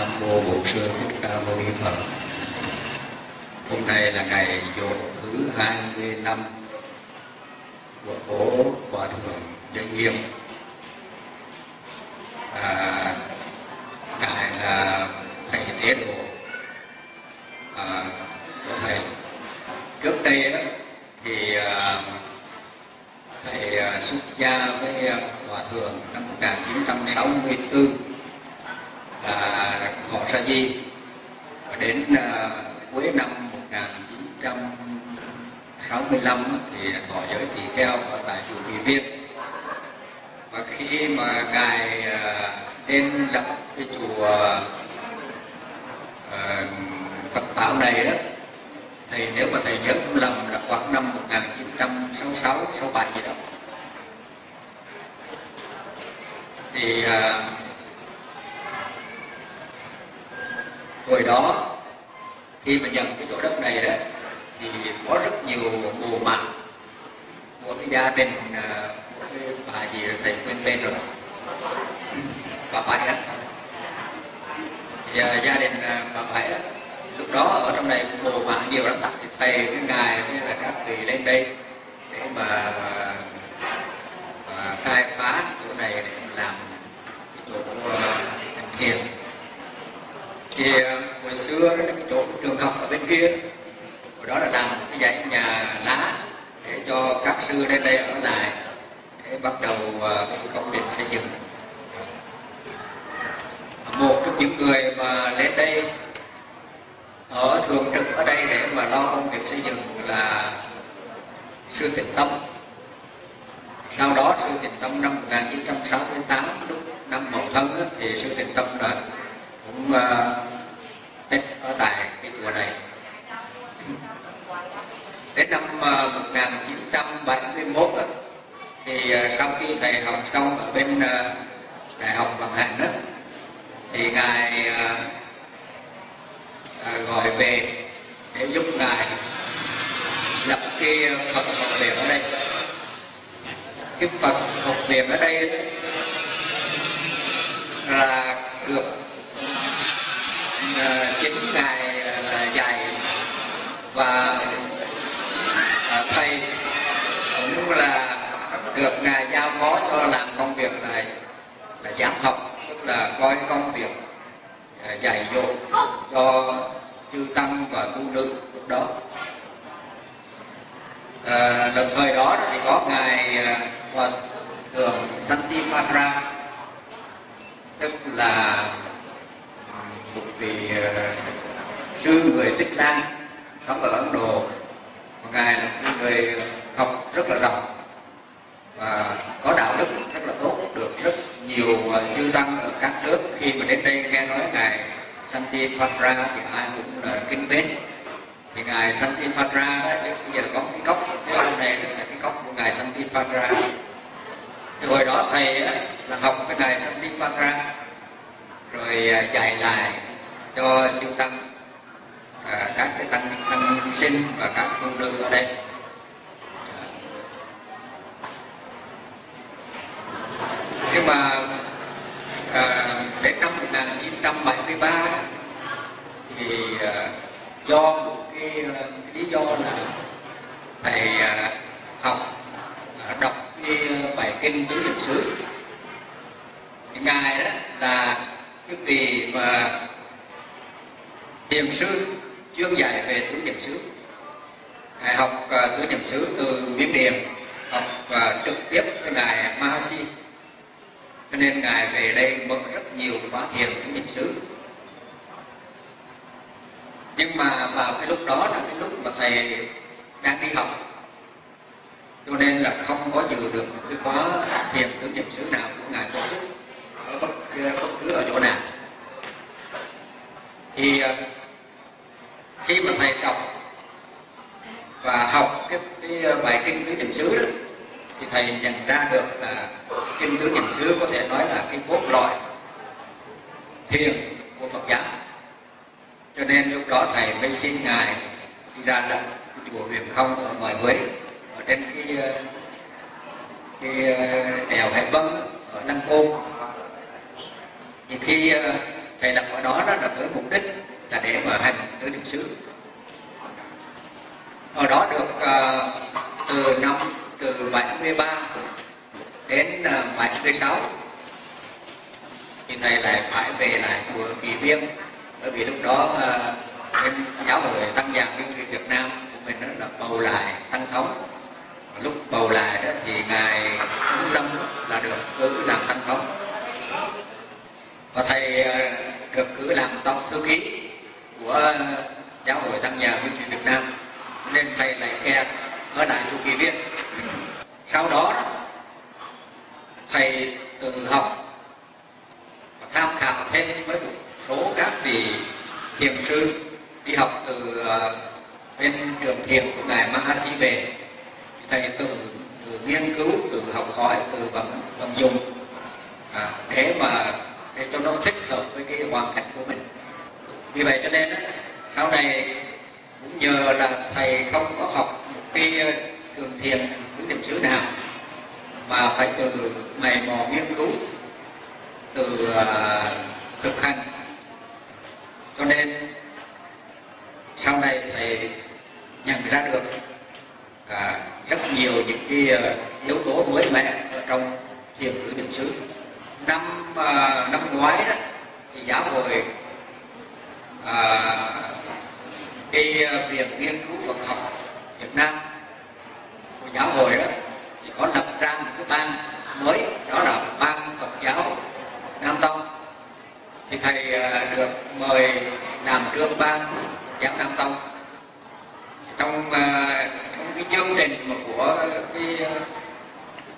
Nam mô Bổn Sư Thích Ca Mâu Ni Phật. Hôm nay là ngày dỗ thứ 25 của cố Hòa Thượng Dân Nghiêm. À, ngài là thầy tế độ à, của thầy. Trước đây đó, thì à, thầy à, xuất gia với Hòa Thượng năm 1964 là họ sa di và đến à, cuối năm 1965 thì họ giới tỳ kheo ở tại chùa Kỳ Viên. Và khi mà ngài à, lên lập cái chùa à, Phật bảo này đó thì nếu mà thầy nhớ không lầm là khoảng năm 1966 67 gì đó. Thì à, hồi đó khi mà nhận cái chỗ đất này đó thì có rất nhiều mồ mặt của cái gia đình ờ, của cái bà gì thầy quên tên rồi. Bà bảy đó. Thì uh, gia đình uh, bà bảy đó, lúc đó ở trong này mồ mạ nhiều lắm. Thì thầy cái ngài với là các vị lên đây để mà uh, khai phá chỗ này để làm cái chỗ uh, thiền thì ờ, hồi xưa đó, cái chỗ trường học ở bên kia hồi đó là làm một cái dãy nhà lá để cho các sư đến đây ở lại để bắt đầu ờ, cái công việc xây dựng. Một trong những người mà lên đây ở thường trực ở đây để mà lo công việc xây dựng là sư tịnh tâm. Sau đó sư tịnh tâm năm 1968 lúc năm mậu thân thì sư tịnh tâm đã cũng ờ, uh, ở tại cái chùa này. Đến năm ờ, 1971 thì ờ, sau khi thầy học xong ở bên đại học vận hành đó thì ngài gọi về để giúp ngài lập cái Phật học viện ở đây. Cái Phật học viện ở đây là được Ờ, chính ngài ờ, dạy và ờ, thầy cũng là được ngài giao phó cho làm công việc này là giảng học tức là coi công việc dạy dỗ cho chư tăng và tu nữ lúc đó. À, đồng thời đó thì có ngài hòa thượng Santimatra tức là một vị ờ, sư người Tích Lan, sống ở Ấn Độ một ngài là một người học rất là rộng và có đạo đức rất là tốt, được rất nhiều ờ, chư tăng ở các nước. Khi mà đến đây nghe nói ngài Santifatra thì ai cũng là kinh mến. Thì ngài Santifatra đó bây giờ có cái cốc cái sau này là cái cốc của ngài Santifatra thì hồi đó thầy ờ, là học cái ngài Santifatra rồi à, dạy lại cho trung tâm à, các cái tăng tăng sinh và các công đường ở đây. Nhưng mà à, đến năm 1973 thì à, do một cái, à, cái lý do là thầy à, học à, đọc cái bài kinh tứ niệm xứ. Ngài đó là cái vị mà thiền sư chuyên dạy về tứ niệm xứ? Ngài học à, uh, tứ niệm xứ từ miến điện học uh, trực tiếp với ngài mahasi. Cho nên ngài về đây mở rất nhiều khóa thiền tứ niệm xứ. Nhưng mà vào cái lúc đó là cái lúc mà thầy đang đi học. Cho nên là không có dự được cái khóa thiền tứ niệm xứ nào của ngài tổ chức ở bất, bất cứ ở chỗ nào? Thì ờ, khi mà thầy đọc và học cái, cái ờ, bài kinh tứ niệm xứ đó thì thầy nhận ra được là kinh tứ niệm xứ có thể nói là cái cốt lõi thiền của Phật giáo. Cho nên lúc đó thầy mới xin ngài đi ra lập chùa Huyền Không ở ngoài Huế ở trên cái ờ, cái đèo Hải Vân ở Lăng Cô thì khi ờ, thầy lập ở đó đó là với mục đích là để mà hành tứ niệm xứ. Ở đó được uh, từ năm từ 73 đến ờ, uh, 76 thì thầy lại phải về lại của kỳ viên. Bởi vì lúc đó uh, bên giáo hội tăng giảng biên Việt Nam của mình đó là bầu lại tăng thống. Lúc bầu lại đó thì ngài cũng lâm là được cử làm tăng thống và thầy ờ, được cử làm tổng thư ký của ờ, giáo hội tăng nhà biên thủy Việt Nam. Nên thầy lại kẹt ở lại tu kỳ viên. Sau đó, thầy tự học và tham khảo thêm với một số các vị thiền sư đi học từ ờ, bên trường thiền của ngài Mahasi về. Thầy tự, tự nghiên cứu tự học hỏi tự vận vận dụng. À, để mà để cho nó thích hợp với cái hoàn cảnh của mình. Vì vậy cho nên sau này cũng nhờ là thầy không có học một cái ờ, đường thiền những niệm xứ nào mà phải từ mày mò nghiên cứu từ uh, thực hành. Cho nên sau này thầy nhận ra được à, rất nhiều những cái uh, yếu tố mới mẻ ở trong thiền cử niệm xứ năm à, năm ngoái đó thì giáo hội à, cái việc nghiên cứu Phật học Việt Nam của giáo hội đó thì có lập ra một cái ban mới đó là ban Phật giáo Nam Tông. Thì thầy à, được mời làm trưởng ban giáo Nam Tông. Trong à, trong cái chương trình mà của cái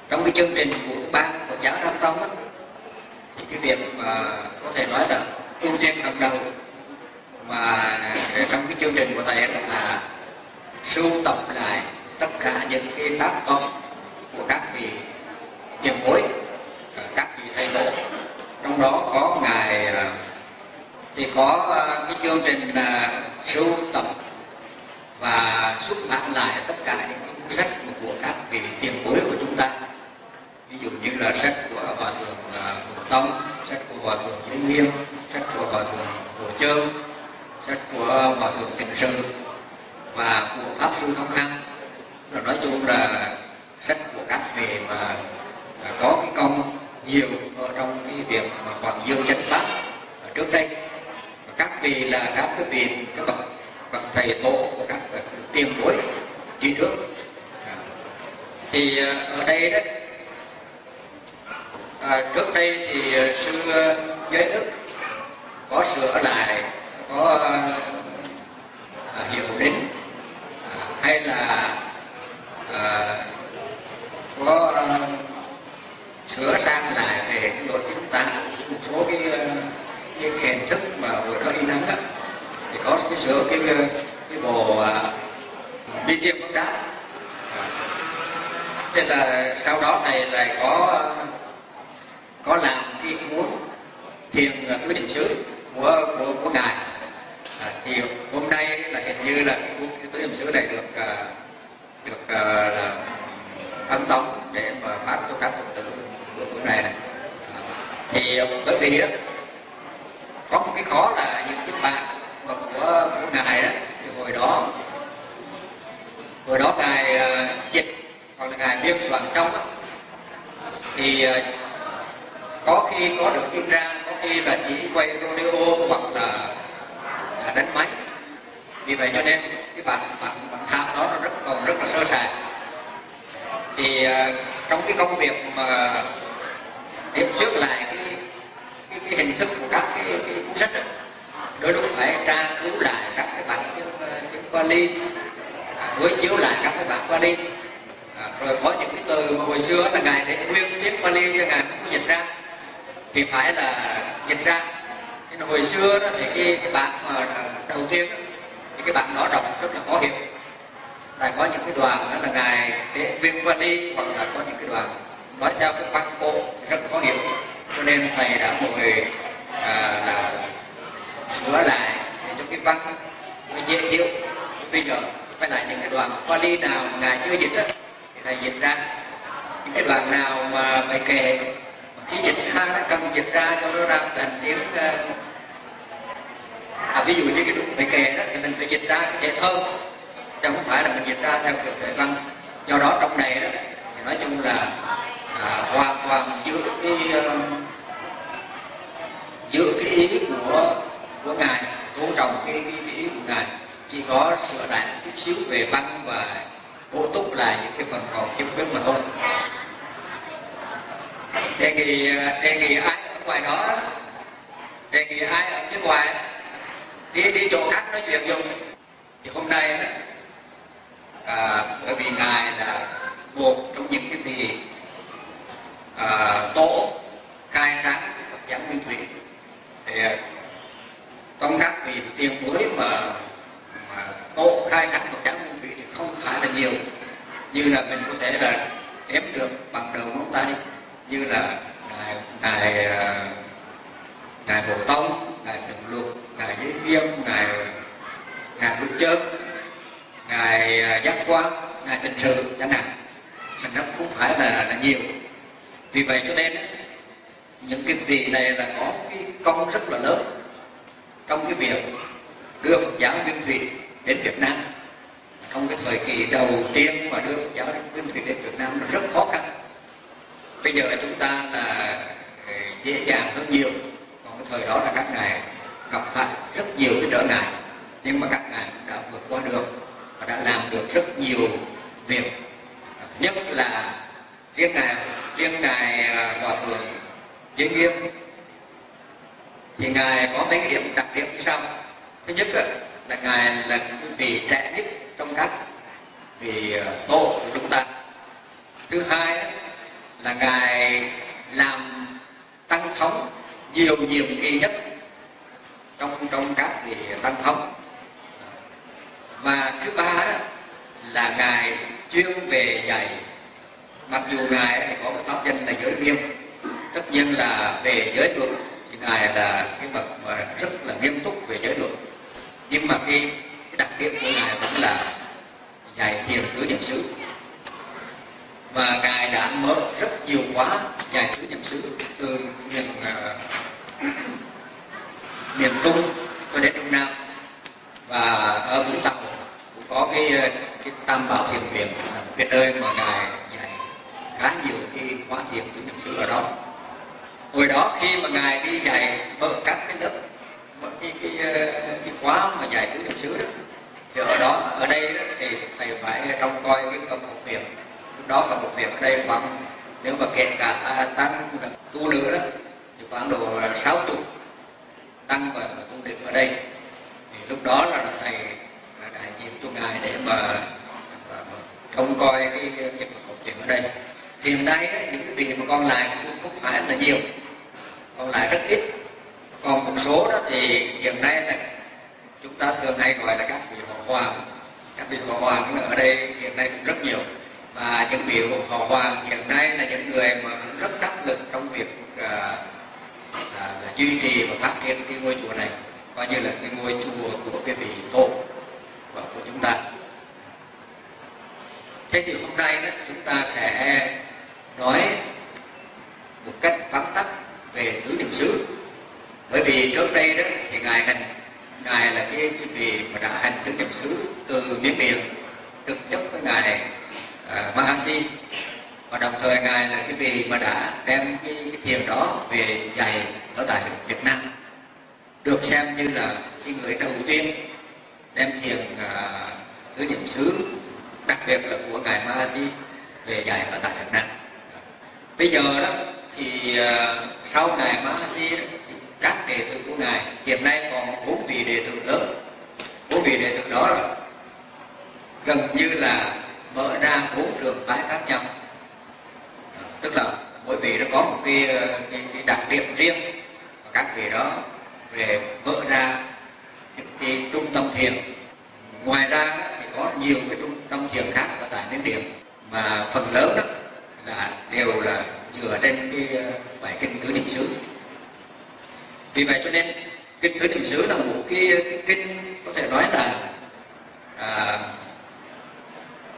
trong cái chương trình của ban Phật giáo Nam Tông đó, cái việc mà có thể nói là ưu tiên hàng đầu mà trong cái chương trình của thầy là sưu tập lại tất cả những cái tác phẩm của các vị tiền bối à, các vị thầy tổ trong đó có ngài à, thì có à, cái chương trình là sưu tập và xuất bản lại tất cả những cuốn sách của các vị tiền bối của chúng ta. Ví dụ như là sách của hòa thượng Tông sách của hòa thượng Giới Nghiêm sách của hòa thượng Hồ Chơn, sách của hòa thượng tịnh sư và của pháp sư thông năng rồi nói chung là sách của các vị mà à, có cái công nhiều ở trong cái việc mà hoàng dương chánh pháp trước đây. Các vị là các cái vị các bậc bậc thầy tổ của các tiền bối đi trước à, thì à, ở đây đấy à, trước đây thì à, sư à, giới đức có sửa lại có à, à, hiểu đến à, hay là à, có à, sửa sang lại về cái luật chúng ta. Một số cái, à, cái, hình thức mà vừa đó đi nắng đó thì có cái sửa cái cái bộ à, đi tiêm bóng đá thế là sau đó thầy lại có có làm cái cuốn thiền à, quyết định xứ của của, của ngài. À, thì hôm nay là hình như là cái cuốn tứ niệm xứ này được uh, được uh, là ấn tống để mà phát cho các phật tử của bữa này. Này thì bởi vì đó, có một cái khó là những cái bạn mà của của ngài đó thì hồi đó hồi đó ngài uh, dịch hoặc là ngài biên soạn xong đó, thì uh, khi có được chuyên ra có khi là chỉ quay rodeo hoặc là à, đánh máy. Vì vậy cho nên cái bản bản bản thảo đó nó rất còn rất là sơ sài. Thì à, trong cái công việc mà điểm trước lại cái, cái, cái hình thức của các cái, cái cuốn sách đó, đôi lúc phải tra cứu lại các cái bản chứng tiếng à, Bali đối chiếu lại các cái bản Bali. À, rồi có những cái từ mà hồi xưa là ngài để nguyên tiếng Bali cho ngài cũng dịch ra thì phải là dịch ra. Nên hồi xưa đó thì cái, cái bạn mà đầu tiên đó, thì cái bạn đó đọc rất là khó hiểu. Tại có những cái đoàn đó là ngài để viên qua đi hoặc là có những cái đoàn nói theo cái văn bộ rất khó hiểu. Cho nên thầy đã ngồi à, là sửa lại để cho cái văn nó dễ hiểu. Bây giờ phải lại những cái đoàn qua đi nào ngài chưa dịch đó thì thầy dịch ra. Những cái đoàn nào mà bài kệ cái dịch ra nó cần dịch ra cho nó ra thành tiếng ờ, à, ví dụ như cái đúng bài kề đó thì mình phải dịch ra cái thể thơ chứ không phải là mình dịch ra theo kiểu thể văn. Do đó trong này đó thì nói chung là à, hoàn toàn giữa cái ờ, uh, giữa cái ý của của ngài tôn trọng cái, cái, cái ý của ngài. Chỉ có sửa lại chút xíu về văn và bổ túc lại những cái phần còn khiếm khuyết mà thôi đề nghị đề nghị ai ở ngoài đó đề nghị ai ở phía ngoài? Đi đi chỗ khác nói chuyện dùng. Thì hôm nay đó à, bởi vì ngài là một trong những cái vị à, tổ khai sáng Phật giáo Nguyên Thủy. Thì à, trong các vị tiền bối mà, mà tổ khai sáng Phật giáo Nguyên Thủy thì không phải là nhiều. Như là mình có thể là đếm được bằng đầu ngón tay như là ngài ngài à, ngài phổ Tông, ngài Thượng Lục ngài Giới Nghiêm, ngài ngài Đức Chớp, ngài à, Giác quan, ngài Tịnh Sự, chẳng hạn. Thành nó cũng phải là là nhiều. Vì vậy cho nên những cái vị này là có cái công rất là lớn trong cái việc đưa Phật giáo Nguyên Thủy đến Việt Nam. Trong cái thời kỳ đầu tiên mà đưa Phật giáo Nguyên Thủy đến Việt Nam là rất khó khăn bây giờ chúng ta là ờ, dễ dàng hơn nhiều. Còn cái thời đó là các ngài gặp phải rất nhiều cái trở ngại. Nhưng mà các ngài đã vượt qua được và đã làm được rất nhiều việc. Nhất là riêng ngài riêng ngài ờ, hòa thượng giới nghiêm. Thì ngài có mấy cái điểm đặc điểm như sau. Thứ nhất là ngài là vị trẻ nhất trong các vị ờ, tổ của chúng ta. Thứ hai là ngài làm tăng thống nhiều nhiệm kỳ nhất trong trong các vị tăng thống. Và thứ ba là ngài chuyên về dạy. Mặc dù ngài có cái pháp danh là giới nghiêm tất nhiên là về giới luật thì ngài là cái bậc mà rất là nghiêm túc về giới luật. Nhưng mà cái, cái đặc điểm của ngài vẫn là dạy thiền tứ niệm xứ và ngài đã mở rất nhiều khóa dạy chữ niệm xứ từ miền uh, miền trung cho đến trung nam. Và ở vũng tàu cũng có cái ờ, cái tam bảo thiền viện cái nơi mà ngài dạy khá nhiều cái khóa thiền chữ niệm xứ ở đó. Hồi đó khi mà ngài đi dạy mở các cái lớp mở cái cái, ờ, cái khóa mà dạy tứ niệm xứ đó thì ở đó ở đây đó, thì thầy phải trông coi cái công học viện đó là một việc ở đây khoảng nếu mà kể cả à, tăng tu nữa đó thì khoảng độ sáu chục tăng và tu niệm ở đây. Thì lúc đó là thầy là đại diện cho ngài để mà, mà, mà trông coi cái, cái phần học chuyện ở đây. Hiện nay đó, những cái vị mà còn lại cũng không phải là nhiều. Còn lại rất ít. Còn một số đó thì hiện nay là chúng ta thường hay gọi là các vị họ hoàng. Các vị họ hoàng ở đây hiện nay cũng rất nhiều và những vị họ hoàng hiện nay là những người mà cũng rất đắc lực trong việc uh, là, duy trì và phát triển cái ngôi chùa này. Coi như là cái ngôi chùa của cái vị tổ của, của chúng ta. Thế thì hôm nay đó chúng ta sẽ nói một cách vắn tắt về tứ niệm xứ. Bởi vì trước đây đó thì ngài hành ngài là cái, cái vị mà đã hành tứ niệm xứ từ miến điện trực tiếp với ngài À, uh, Mahasi và đồng thời ngài là cái vị mà đã đem cái, cái thiền đó về dạy ở tại Việt Nam. Được xem như là cái người đầu tiên đem thiền uh, tứ niệm xứ đặc biệt là của ngài Mahasi về dạy ở tại Việt Nam. Bây giờ đó thì uh, sau ngài Mahasi đó, các đệ tử của ngài hiện nay còn bốn vị đệ tử lớn. Bốn vị đệ tử đó là gần như là mở ra bốn trường phái khác nhau. À, tức là mỗi vị nó có một cái, cái, cái đặc điểm riêng. Và các vị đó về mở ra những cái trung tâm thiền. Ngoài ra thì có nhiều cái trung tâm thiền khác ở tại miến điện. Mà phần lớn đó là đều là dựa trên cái ờ, bài kinh tứ niệm xứ. Vì vậy cho nên kinh tứ niệm xứ là một cái, cái kinh có thể nói là à,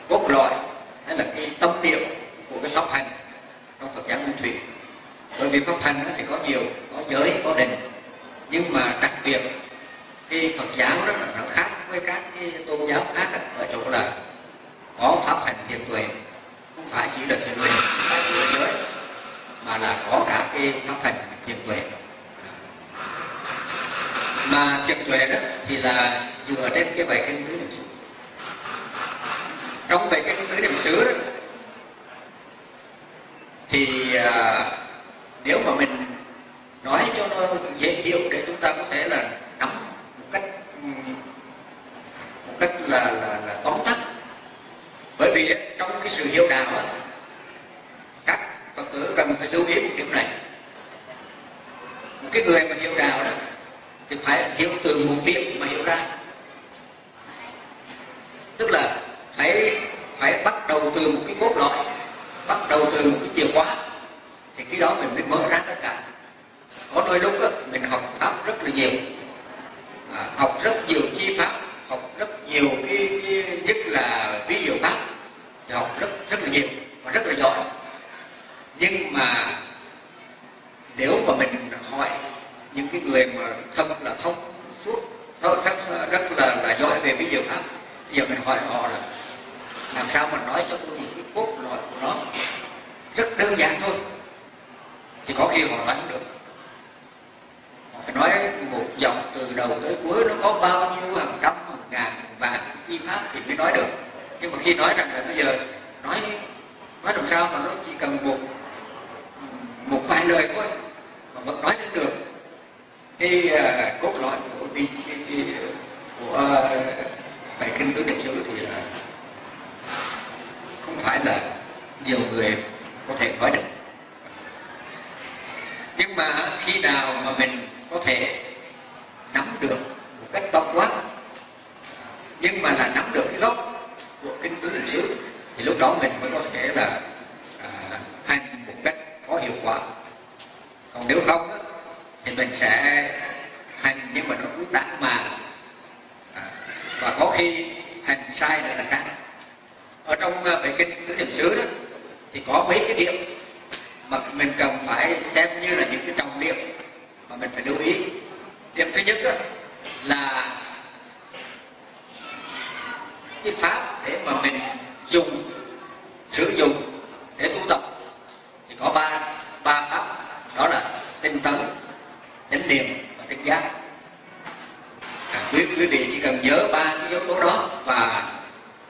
cốt lõi, hay là cái tâm niệm của cái pháp hành trong Phật giáo Nguyên Thủy. Bởi vì pháp hành thì có nhiều, có giới, có định. Nhưng mà đặc biệt, cái Phật giáo đó là nó khác với các cái tôn giáo khác ở chỗ là có pháp hành thiền tuệ. Không phải chỉ là thiền tuệ phải tuệ giới, mà là có cả cái pháp hành thiền tuệ. Mà thiền tuệ đó thì là dựa trên cái bài kinh tứ niệm xứ trong về cái tứ niệm xứ đó thì à, nếu mà mình nói cho nó dễ hiểu để chúng ta có thể là nắm một cách một cách là là, là tóm tắt bởi vì trong cái sự hiểu đạo đó, các phật tử cần phải lưu ý một điểm này một cái người mà hiểu đạo đó thì phải hiểu từ một điểm mà hiểu ra tức là phải phải bắt đầu từ một cái cốt lõi bắt đầu từ một cái chìa khóa thì cái đó mình mới mở ra tất cả có đôi lúc đó, mình học pháp rất là nhiều à, học rất nhiều chi pháp học rất nhiều cái, cái nhất là ví dụ pháp thì học rất rất là nhiều và rất là giỏi nhưng mà nếu mà mình hỏi những cái người mà thật là thông suốt thật, rất, rất là là giỏi về ví dụ pháp bây giờ mình hỏi họ là làm sao mà nói cho tôi những cái cốt lõi của nó rất đơn giản thôi thì có khi họ nói không được họ phải nói một dòng từ đầu tới cuối nó có bao nhiêu hàng trăm hàng ngàn hàng vạn chi pháp thì mới nói được nhưng mà khi nói rằng là bây giờ nói nói làm sao mà nó chỉ cần một một vài lời thôi mà vẫn nói đến được cái uh, cốt lõi của cái, cái, cái, của uh, bài kinh tứ niệm xứ thì là không phải là nhiều người có thể nói được nhưng mà khi nào mà mình có thể nắm được một cách tổng quát nhưng mà là nắm được cái gốc của kinh tứ niệm xứ thì lúc đó mình mới có thể là à, hành một cách có hiệu quả còn nếu không đó, thì mình sẽ hành nhưng mà nó cứ đắc mà. À, và có khi hành sai nữa là khác ở trong à, uh, bài kinh tứ niệm xứ đó thì có mấy cái điểm mà mình cần phải xem như là những cái trọng điểm mà mình phải lưu ý. Điểm thứ nhất đó, là cái pháp để mà mình dùng sử dụng để tu tập thì có ba ba pháp đó là tinh tấn chánh niệm và tinh giác à, quý, quý vị chỉ cần nhớ ba cái yếu tố đó và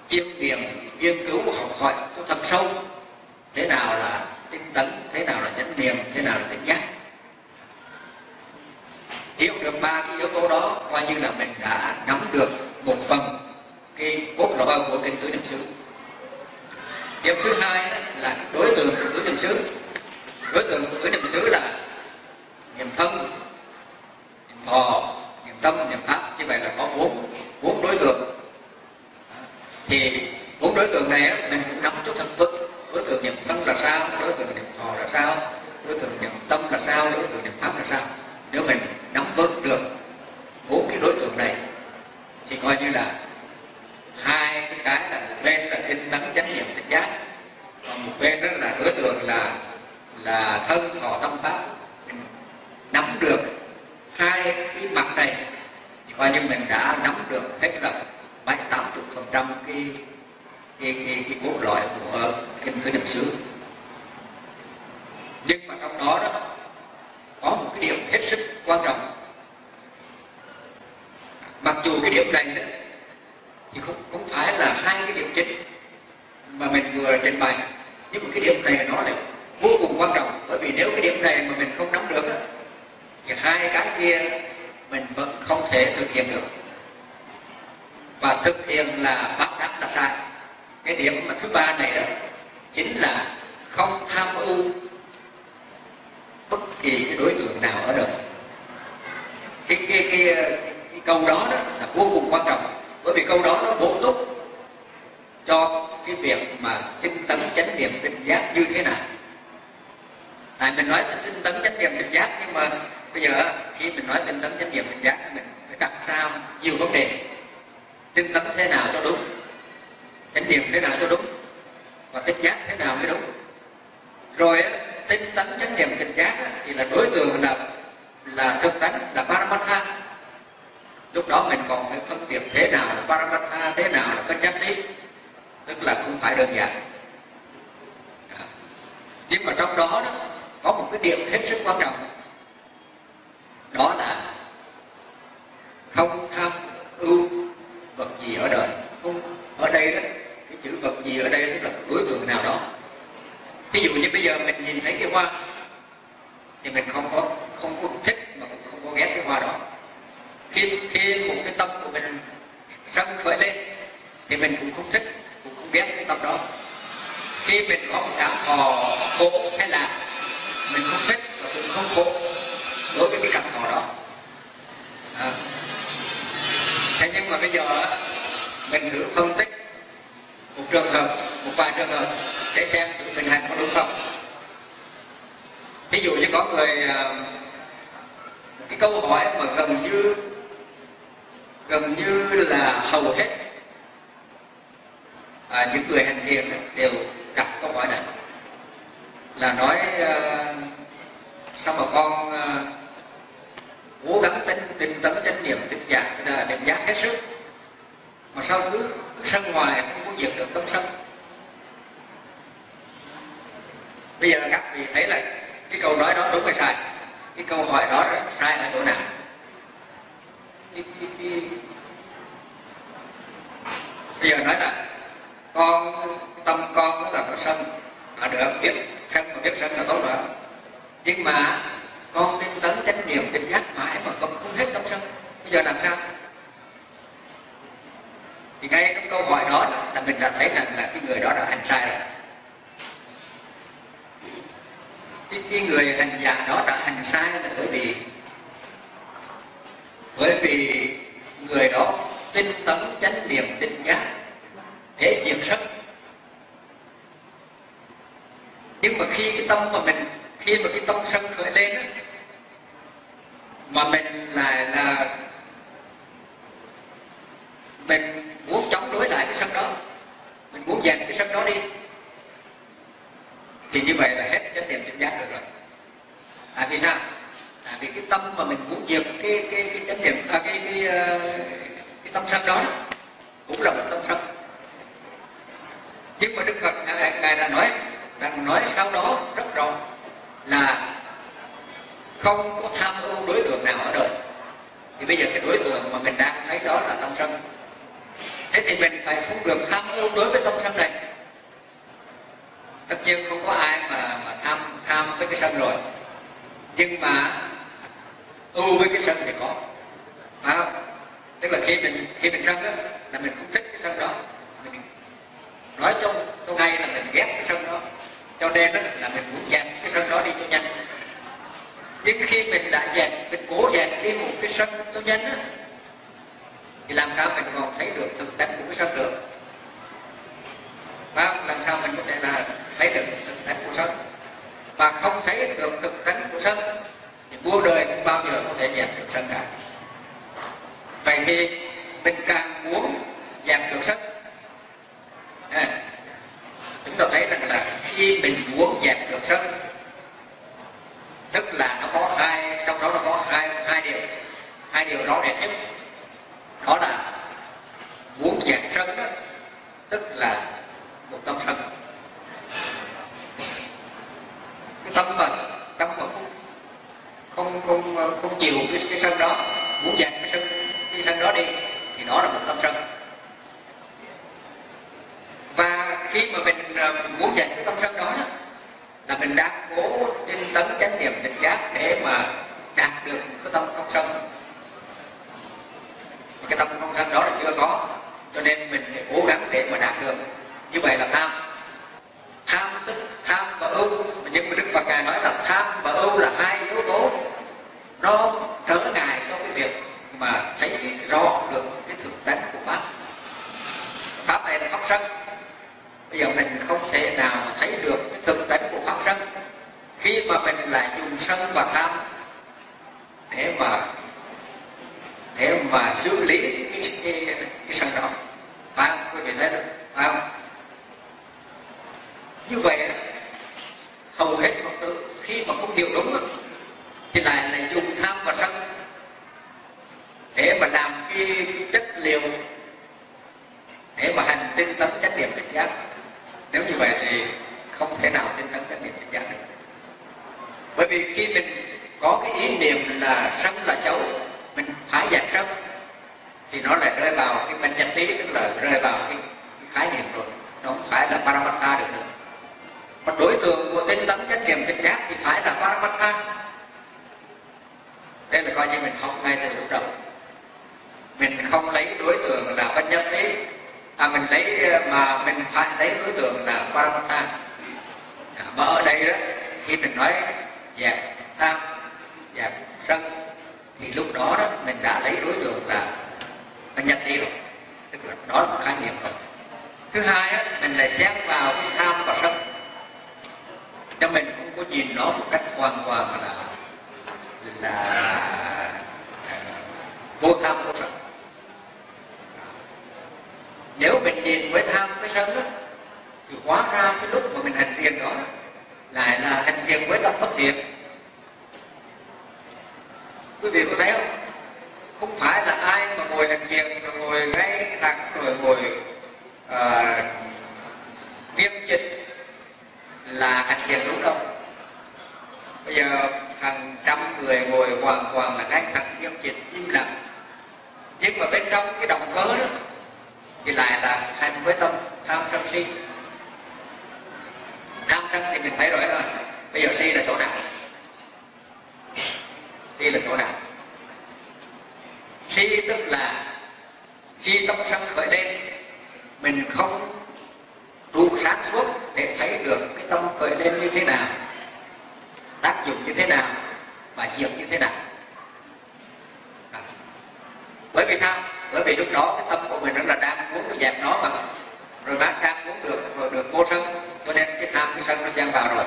chiêm nghiệm nghiên cứu học hỏi cho thật sâu. Thế nào là tinh tấn, thế nào là chánh niệm, thế nào là tỉnh giác? Hiểu được ba cái yếu tố đó, coi như là mình đã nắm được một phần cái cốt lõi của kinh tứ niệm xứ. Điểm thứ hai là đối tượng của tứ niệm xứ. Đối tượng của tứ niệm xứ là niệm thân niệm thọ niệm tâm niệm pháp. Như vậy là có bốn bốn đối tượng. Thì bốn đối tượng này mình cũng nắm cho thật vững đối tượng niệm thân là sao? Đối tượng niệm thọ là sao? Đối tượng niệm tâm là sao? Đối tượng niệm pháp là sao? Nếu mình nắm vững được bốn cái đối tượng này, thì coi như là hai cái cái là một bên là tinh tấn chánh niệm tỉnh giác, còn một bên đó là đối tượng là là thân thọ tâm pháp. Mình nắm được hai cái mặt này, thì coi như mình đã nắm được hết là bảy tám chục phần trăm cái cái cái, cái cốt lõi của kinh tứ niệm xứ nhưng mà trong đó đó có một cái điểm hết sức quan trọng. Mặc dù cái điểm này đó thì không không phải là hai cái điểm chính mà mình vừa trình bày nhưng mà cái điểm này nó lại vô cùng quan trọng. Bởi vì nếu cái điểm này mà mình không nắm được đó, thì hai cái kia mình vẫn không thể thực hiện được. Và thực hiện là bắt đắc là sai cái điểm mà thứ ba này đó chính là không tham ưu bất kỳ cái đối tượng nào ở đời cái cái cái, cái câu đó, đó là vô cùng quan trọng bởi vì câu đó nó bổ túc cho cái việc mà tinh tấn chánh niệm tinh giác như thế nào. Tại mình nói tinh tấn chánh niệm tinh giác nhưng mà bây giờ khi mình nói tinh tấn chánh niệm tinh giác mình phải đặt ra nhiều vấn đề. Tinh tấn thế nào cho đúng? Chánh niệm thế nào cho đúng và tinh giác thế nào mới đúng. Rồi tinh tấn chánh niệm tinh giác thì là đối tượng là là thực tánh là paramattha lúc đó mình còn phải phân biệt thế nào là paramattha thế nào là panyati tức là không phải đơn giản. À. nhưng mà trong đó, đó có một cái điểm hết sức quan trọng đó là không tham ưu vật gì ở đời. Không ở đây đó chữ vật gì ở đây tức là đối tượng nào đó. Ví dụ như bây giờ mình nhìn thấy cái hoa, thì mình không có không có thích mà cũng không có ghét cái hoa đó. Khi khi một cái tâm của mình sân khởi lên, thì mình cũng không thích, cũng không ghét cái tâm đó. Khi mình có một cảm thọ khổ hay là mình không thích và cũng không khổ đối với cái cảm thọ đó. À. thế nhưng mà bây giờ mình thử phân tích trường hợp một vài trường hợp để xem tự mình hành có đúng không? Ví dụ như có người à, cái câu hỏi mà gần như gần như là hầu hết à, những người hành thiền đều đặt câu hỏi này. Là nói à, sao mà con à, cố gắng tinh tinh tấn chánh niệm định giác à, định giác hết sức? Mà sao cứ, cứ sân ngoài không có diệt được tâm sân? Bây giờ các vị thấy là cái câu nói đó đúng hay sai? Cái câu hỏi đó sai ở chỗ nào? Cái, cái, cái... bây giờ nói là con tâm con đó là nó sân mà được biết sân mà biết sân là tốt rồi. Nhưng mà con tinh tấn chánh niệm tỉnh giác mãi mà vẫn không hết tâm sân. Bây giờ làm sao? Thì ngay cái câu hỏi đó là mình đã thấy rằng là cái người đó đã hành sai rồi. Cái, cái người hành giả đó đã hành sai là bởi vì bởi vì người đó tinh tấn chánh niệm tinh giác để diệt sức. Nhưng mà khi cái tâm mà mình khi mà cái tâm sân khởi lên ấy, mà mình lại là mình muốn chống đối lại cái sân đó mình muốn dẹp cái sân đó đi thì như vậy là hết chánh niệm chánh giác được rồi. À vì sao? À vì cái tâm mà mình muốn diệt cái cái cái chánh niệm à, cái cái, ờ, cái, cái tâm sân đó cũng là một tâm sân. Nhưng mà đức phật à, à, ngài đã nói đang nói sau đó rất rõ là không có tham ưu đối tượng nào ở đời. Thì bây giờ cái đối tượng mà mình đang thấy đó là tâm sân thế thì mình phải không được tham ưu đối với tâm sân này. Tất nhiên không có ai mà mà tham tham với cái sân rồi. Nhưng mà ưu với cái sân thì có. Phải không? Tức là khi mình khi mình sân đó là mình không thích cái sân đó. Mình nói cho cho ngay là mình ghét cái sân đó. Cho nên đó là mình muốn dẹp cái sân đó đi cho nhanh. Nhưng khi mình đã dẹp, mình cố dẹp đi một cái sân cho nhanh đó thì làm sao mình còn thấy được thực tánh của cái sân được và làm sao mình có thể là thấy được thực tánh của sân mà không thấy được thực tánh của sân thì vô đời cũng bao giờ có thể dẹp được sân cả vậy thì mình càng muốn dẹp được sân à, chúng ta thấy rằng là khi mình muốn dẹp được sân tức là nó có hai trong đó nó có hai hai điều. Hai điều rõ rệt nhất đó là muốn dạng sân đó tức là một tâm sân. Cái tâm mà tâm mà không không không, không chịu cái, cái sân đó muốn dẹp cái sân cái sân đó đi thì đó là một tâm sân. Và khi mà mình ờ, muốn dẹp cái tâm sân đó, đó là mình đang cố tinh tấn chánh niệm định giác để mà đạt được cái tâm không sân cái tâm không sân đó là chưa có cho nên mình phải cố gắng để mà đạt được. Như vậy là tham. Tham tức tham và ưu. Nhưng mà đức phật ngài nói là tham và ưu là hai yếu tố. Nó trở ngại trong cái việc mà thấy rõ được cái thực tánh của pháp. Pháp này là pháp sân. Bây giờ mình không thể nào mà thấy được cái thực tánh của pháp sân. Khi mà mình lại dùng sân và tham để mà để mà xử lý cái, cái, cái sân đó phải không quý vị thấy được phải không? Như vậy hầu hết phật tử khi mà không hiểu đúng thì lại là dùng tham và sân. Để mà làm cái, cái chất liệu để mà hành tinh tấn chánh niệm tỉnh giác nếu như vậy thì không thể nào tinh tấn chánh niệm tỉnh giác được. Bởi vì khi mình có cái ý niệm là sân là xấu mình phải dẹp sân thì nó lại rơi vào cái bệnh nhân tí tức là rơi vào cái, khái niệm rồi. Nó không phải là paramatta được nữa. Mà đối tượng của tinh tấn chánh niệm tinh giác thì phải là paramatta thế là coi như mình học ngay từ lúc đầu. Mình không lấy đối tượng là bất nhân lý à mình lấy mà mình phải lấy đối tượng là paramatta à, mà ở đây đó khi mình nói dẹp tham dẹp sân thì lúc đó đó mình đã lấy đối tượng là bất nhận đi rồi. Tức là đó là một khái niệm rồi. Thứ hai á, mình lại xét vào cái tham và sân. Cho mình không có nhìn nó một cách hoàn toàn là là à, vô tham vô sân. Nếu mình nhìn với tham với sân đó, thì hóa ra cái lúc mà mình hành thiền đó lại là hành thiền với tâm bất thiện. Quý vị có thấy không? Không phải là ai mà ngồi hành thiền ngồi ngay thẳng rồi ngồi uh, nghiêm chỉnh là hành thiền đúng đâu bây giờ hàng trăm người ngồi hoàn toàn là ngay thẳng nghiêm chỉnh im lặng. Nhưng mà bên trong cái động cơ đó thì lại là hành với tâm tham sân si. Tham sân thì mình thấy rồi rồi. Bây giờ si là chỗ nào? Si là chỗ nào? Si tức là khi tâm sân khởi lên, mình không đủ sáng suốt để thấy được cái tâm khởi lên như thế nào, tác dụng như thế nào và diệt như thế nào. À. bởi vì sao? Bởi vì lúc đó cái tâm của mình rất là đang muốn dẹp nó mà rồi bác đang muốn được, rồi được vô sân, cho nên cái tham, cái sân nó xen vào rồi.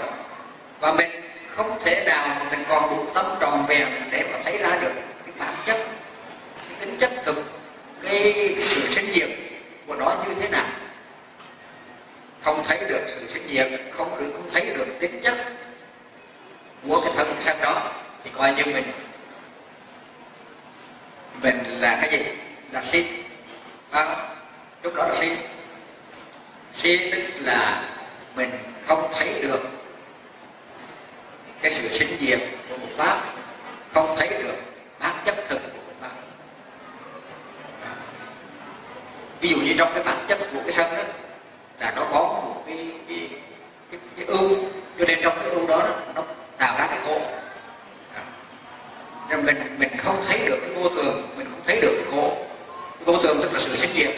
Và mình không thể nào mình còn đủ tâm tròn vẹn để mà thấy ra được cái bản chất tính chất thực cái, cái sự sinh diệt của nó như thế nào. Không thấy được sự sinh diệt không được không thấy được tính chất của cái thân sắc đó thì coi như mình mình là cái gì? Là si. À, lúc đó là si. Si tức là mình không thấy được cái sự sinh diệt của một pháp không thấy được bản chất thực của một pháp à ví dụ như trong cái bản chất của cái sân đó là nó có một cái cái cái, cái ưu. Cho nên trong cái ưu đó nó tạo ra cái khổ nên mình mình không thấy được cái vô thường mình không thấy được cái khổ. Cái vô thường tức là sự sinh diệt.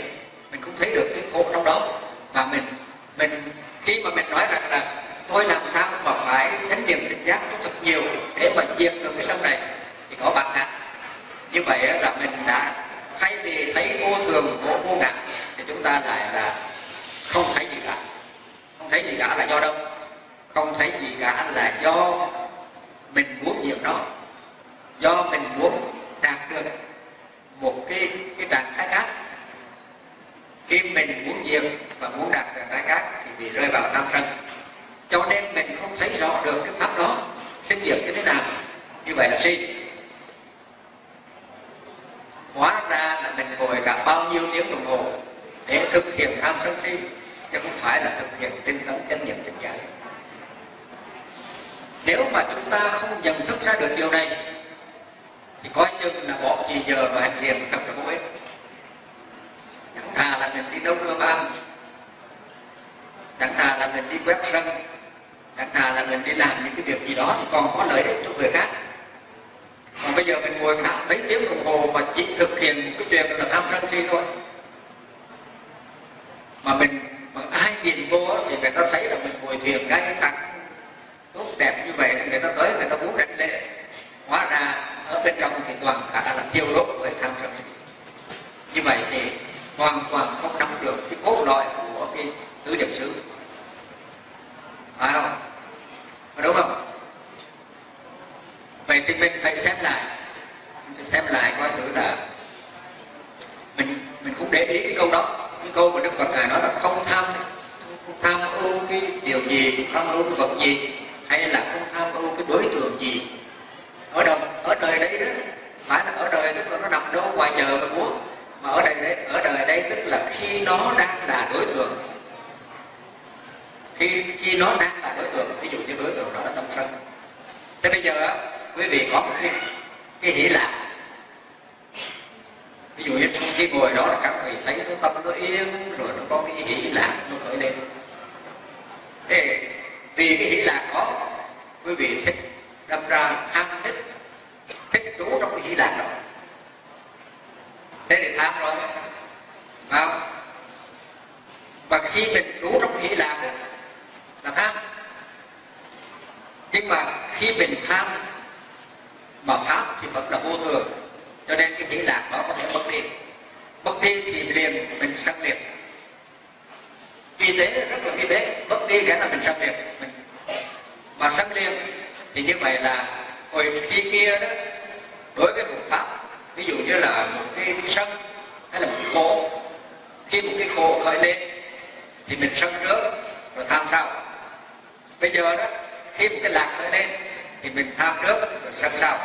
Mình không thấy được cái khổ trong đó. Và mình mình khi mà mình nói rằng là tôi làm sao mà phải đánh niệm tỉnh giác cho thật nhiều để mà diệt được cái sân này thì có bạn ngã như vậy là mình đã thay vì thấy vô thường vô vô ngã chúng ta lại là không thấy gì cả. Không thấy gì cả là do đâu? Không thấy gì cả là do mình muốn diệt nó. Do mình muốn đạt được một cái cái trạng thái khác. Khi mình muốn diệt và muốn đạt trạng thái khác thì bị rơi vào tam sân. Cho nên mình không thấy rõ được cái pháp đó sinh diệt như thế nào. Như vậy là si hóa ra là mình ngồi cả bao nhiêu tiếng đồng hồ để thực hiện tham sân si chứ không phải là thực hiện tinh tấn chánh niệm tỉnh giải. Nếu mà chúng ta không nhận thức ra được điều này, thì coi chừng là bỏ thì giờ và hành thiền thật là vô ích. Chẳng thà là mình đi đâu cơ ban chẳng thà là mình đi quét sân, chẳng thà là mình đi làm những cái việc gì đó thì còn có lợi ích cho người khác. Còn bây giờ mình ngồi cả mấy tiếng đồng hồ mà chỉ thực hiện cái chuyện là tham sân si thôi mà mình, mà ai nhìn vô thì người ta thấy là mình ngồi thiền ngay thẳng tốt đẹp như vậy người ta tới, người ta muốn đánh lễ. Hóa ra, ở bên trong thì toàn cả là tiêu đốt với tham sân như vậy thì hoàn toàn không nắm được cái cốt lõi của cái tứ niệm xứ. Phải không? Phải đúng không? Vậy thì mình phải xem lại. Mình phải xem lại coi thử là mình mình không để ý cái câu đó câu mà đức phật ngài nói là không tham. Không tham ưu cái điều gì, không tham ưu cái vật gì, hay là không tham ưu cái đối tượng gì. Ở đâu ở đời đấy đó, phải là ở đời tức là nó nằm ở đâu ngoài chờ mà muốn. Mà ở đây đấy, ở đời đây tức là khi nó đang là đối tượng. Khi khi nó đang là đối tượng, ví dụ như đối tượng đó là tâm sân. Thế bây giờ quý vị có một cái cái hỷ lạc ví dụ như khi ngồi đó là các vị thấy nó tâm nó yên rồi nó có cái hỷ lạc nó khởi lên. Thế vì cái hỷ lạc đó quý vị thích đâm ra tham thích thích trú trong cái hỷ lạc đó. Thế thì tham rồi không? Và khi mình trú trong hỷ lạc đó, là tham. Nhưng mà khi mình tham mà pháp thì vẫn là vô thường cho nên cái hỷ lạc đó có thể mất đi mất đi thì liền mình sanh liệt vi tế rất là vi tế mất đi nghĩa là mình sanh liệt mình mà sanh liệt thì như vậy là hồi khi kia đó đối với một pháp ví dụ như là một cái, cái sân hay là một cái khổ khi một cái khổ khởi lên thì mình sân trước rồi tham sau bây giờ đó khi một cái lạc khởi lên thì mình tham trước rồi sân sau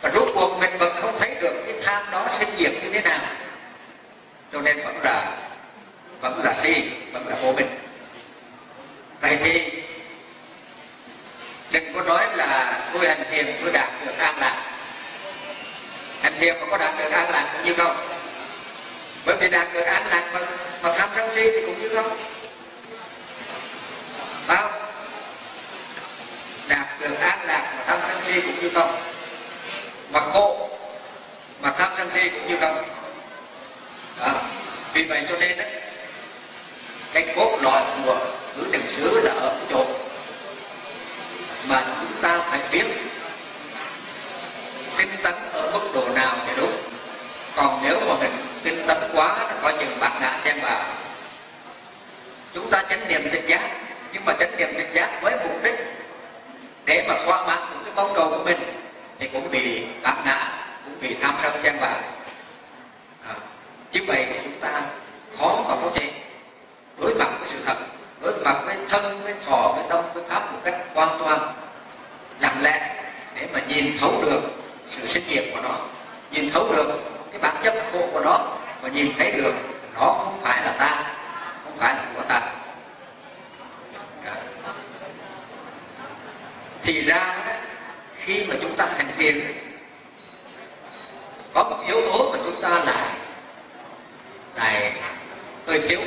và rốt cuộc mình vẫn không thấy được cái tham đó sinh diệt như thế nào. Cho nên vẫn là vẫn là si vẫn là vô minh. Vậy thì đừng có nói là tôi hành thiền tôi đạt được an lạc. Hành thiền mà có đạt được an lạc cũng như không? Bởi vì đạt được an lạc mà, mà tham sân si thì cũng như không? Phải không? Đạt được an lạc mà tham sân si cũng như không? Mà khổ mà tham sân si cũng như không đó. vì vậy cho nên đấy cái cốt lõi của ngữ tình xứ là ở chỗ mà chúng ta phải biết tinh tấn ở mức độ nào thì đúng còn nếu mà mình tinh tấn quá là coi chừng bát đã xem vào chúng ta chánh niệm tinh giác, nhưng mà chánh niệm tinh giác với mục đích để mà thỏa mãn cái mong cầu của mình thì cũng bị vì tham sân xen vào à, như vậy thì chúng ta khó mà có thể đối mặt với sự thật đối mặt với thân với thọ với tâm với pháp một cách hoàn toàn lặng lẽ để mà nhìn thấu được sự sinh diệt của nó nhìn thấu được cái bản chất khổ của nó và nhìn thấy được nó không phải là ta không phải là của ta. Thì ra khi mà chúng ta hành thiền một yếu tố mà chúng ta lại lại hơi thiếu.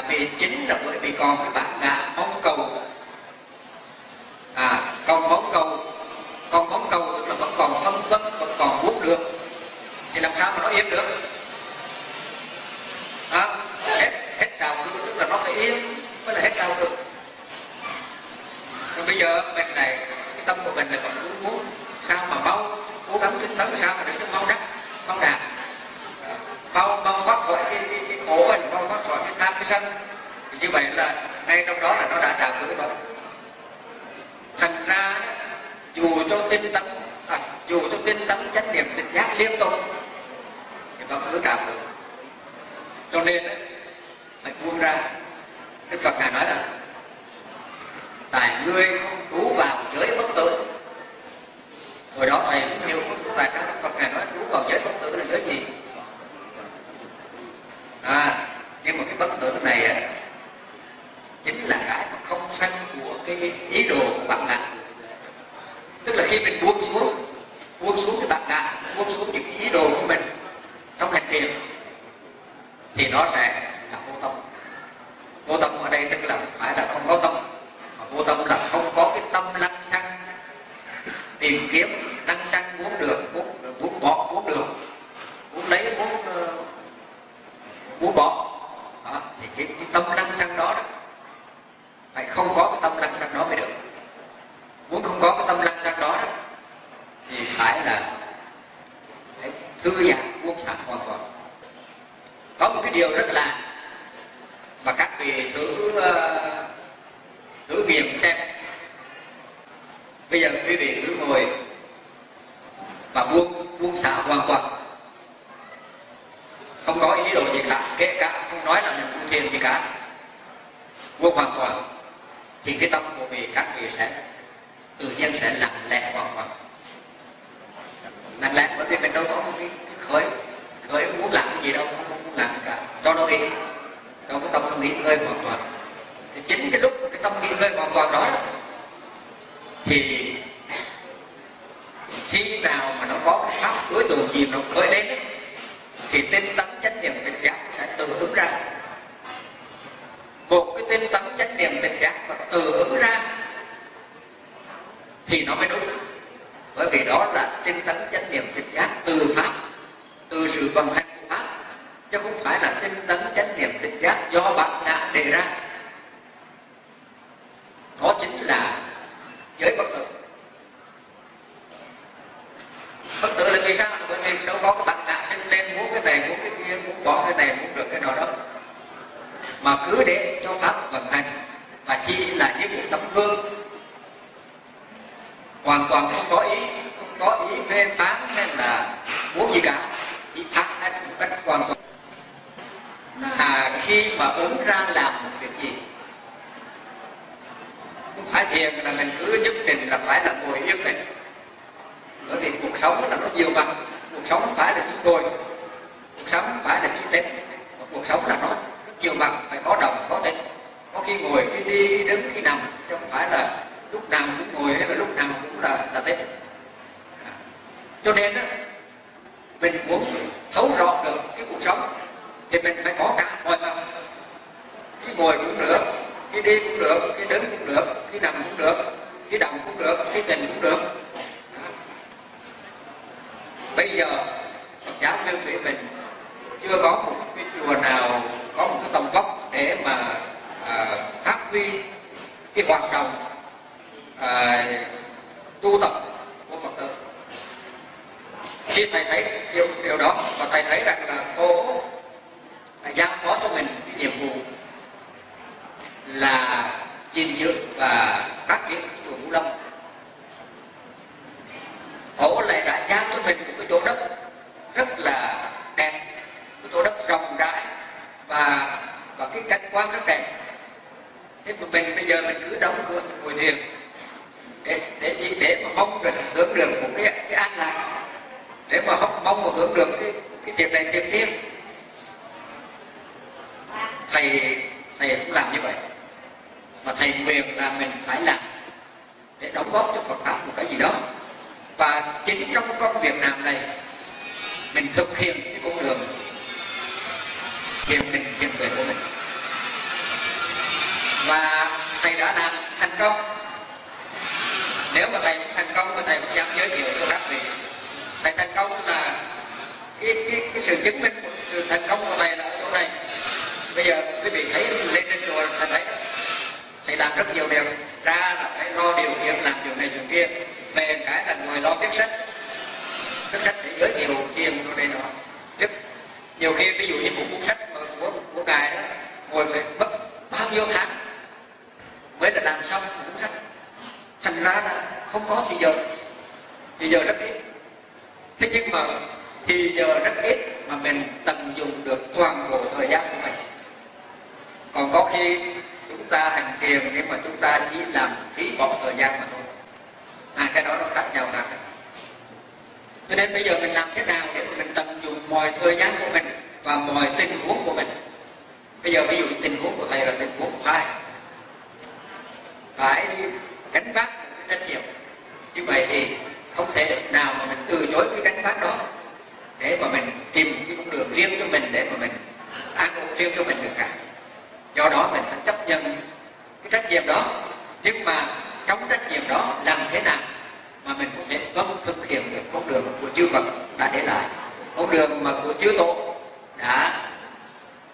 Là vì chính là bởi vì còn cái bản ngã móng cầu à còn móng cầu còn móng cầu tức là vẫn còn phân vân vẫn còn muốn được thì làm sao mà nó yên được à, hết hết trào cử tức là nó phải yên mới là hết trào cử rồi bây giờ mình này cái tâm của mình là còn muốn muốn sao mà mau cố gắng tinh tấn sao mà để cho mau đắc mau đạt mau mau thoát khỏi cái, cái, cái khổ mình mau thoát khỏi cái tham cái sân thì như vậy là ngay trong đó là nó đã trào cử rồi thành ra dù cho tinh tấn à, dù cho tinh tấn chánh niệm tinh giác liên tục thì vẫn cứ trào cử cho nên phải buông ra đức phật ngài nói là tại ngươi không trú vào giới bất tử hồi đó thầy cũng hiểu tại sao đức phật ngài nói trú vào giới bất tử là giới gì à nhưng mà cái bất tử này á chính là cái mà không sanh của cái ý đồ của bạn ngã tức là khi mình buông xuống buông xuống cái bạn ngã buông xuống những ý đồ của mình trong hành thiền thì nó sẽ là vô tâm vô tâm ở đây tức là phải là không có tâm mà vô tâm là không có cái tâm lăng xăng tìm kiếm lăng xăng muốn được muốn muốn bỏ muốn được muốn lấy muốn uh, muốn bỏ đó, thì cái, cái tâm lăng xăng đó, đó phải không có cái tâm lăng xăng đó mới được muốn không có cái tâm lăng xăng đó, đó thì phải là phải thư giãn buông xả hoàn toàn có một cái điều rất là mà các vị thử uh, thử nghiệm xem. Bây giờ quý vị cứ ngồi và buông buông xả hoàn toàn. Không có ý đồ gì cả kể cả không nói là mình cũng thiền gì cả. Buông hoàn toàn thì cái tâm của vị các vị sẽ tự nhiên sẽ lặng lẽ hoàn toàn. Lặng lẽ bởi vì mình đâu có cái, cái khởi khởi muốn làm cái gì đâu không muốn làm nghĩ cho cái tâm nó nghỉ ngơi hoàn toàn. Thì chính cái lúc cái tâm nghỉ ngơi hoàn toàn đó thì khi nào mà nó có cái pháp đối tượng gì nó khởi đến thì tinh tấn chánh niệm tỉnh giác sẽ tự ứng ra. Một cái tinh tấn chánh niệm tỉnh giác và tự ứng ra, thì nó mới đúng. Bởi vì đó là tinh tấn chánh niệm tỉnh giác từ pháp, từ sự vận hành chứ không phải là tinh tấn chánh niệm tỉnh giác do bạn ngã đề ra. Đó chính là giới bất tử. Bất tử là vì sao? Bởi vì đâu có cái bạn ngã sinh lên, muốn cái này, muốn cái kia, muốn bỏ cái này, muốn được cái nào đó. Mà cứ để cho pháp vận hành và chỉ là như một tấm gương. Hoàn toàn không có ý, không có ý phê phán hay là muốn gì cả. Chỉ thẳng hết một cách hoàn toàn là khi mà ứng ra làm một việc gì? Không phải thiền là mình cứ nhất định là phải là ngồi yên tĩnh bởi vì cuộc sống là nó nhiều mặt cuộc sống không phải là chỉ ngồi cuộc sống không phải là chỉ tĩnh cuộc sống là nó rất nhiều mặt phải có động có tĩnh có khi ngồi, khi đi, khi đứng, khi nằm, chứ không phải là lúc nào cũng ngồi hay là lúc nào cũng là là tĩnh à, cho nên đó, mình muốn thấu rõ được cái cuộc sống thì mình phải có cả mọi mặt khi ngồi cũng được khi đi cũng được khi đứng cũng được khi nằm cũng được khi động cũng được khi tình cũng được bây giờ Phật giáo đơn vị mình chưa có một cái chùa nào có một cái tầm vóc để mà à, phát huy cái hoạt động à, tu tập của Phật tử khi thầy thấy điều, điều đó và thầy thấy rằng là cô là giao phó cho mình cái nhiệm vụ là gìn giữ và phát triển chùa Ngũ Long Tổ lại đã giao cho mình một cái chỗ đất rất là đẹp cái chỗ đất rộng rãi và và cái cảnh quan rất đẹp thế mà mình bây giờ mình cứ đóng cửa ngồi thiền để để chỉ để mà mong được hướng được một cái cái an lạc để mà mong mong mà hướng được cái cái thiền này thiền kia thầy thầy cũng làm như vậy mà thầy nguyện là mình phải làm để đóng góp cho Phật pháp một cái gì đó và chính trong công việc làm này mình thực hiện cái con đường thiền mình thiền về của mình và thầy đã làm thành công nếu mà thầy thành công thì thầy cũng dám giới thiệu cho các vị thầy thành công là cái, cái, cái sự chứng minh của sự thành công của thầy là ở chỗ này. Bây giờ quý vị thấy lên trên chùa thầy thấy thầy làm rất nhiều điều. Ra là phải lo điều kiện làm điều này điều kia. Về cái là ngồi lo viết sách. Viết sách để giới thiệu tiền rồi đây nọ. Tiếp nhiều khi ví dụ như một cuốn sách của của ngài đó ngồi phải mất bao nhiêu tháng mới là làm xong một cuốn sách. Thành ra là không có thì giờ. Thì giờ rất ít thế nhưng mà thì giờ rất ít mà mình tận dụng được toàn bộ thời gian của mình. Còn có khi chúng ta hành thiền nhưng mà chúng ta chỉ làm phí bỏ thời gian mà thôi. Hai à, cái đó nó khác nhau hẳn cho nên bây giờ mình làm thế nào để mình tận dụng mọi thời gian của mình và mọi tình huống của mình? Bây giờ ví dụ tình huống của thầy là tình huống phải phải gánh vác cái trách nhiệm. Như vậy thì không thể nào mà mình từ chối cái gánh vác đó để mà mình tìm cái con đường riêng cho mình, để mà mình an ổn riêng cho mình được cả. Do đó mình phải chấp nhận cái trách nhiệm đó. Nhưng mà trong trách nhiệm đó làm thế nào mà mình có thể vẫn thực hiện được con đường của chư Phật đã để lại? Con đường mà của chư tổ đã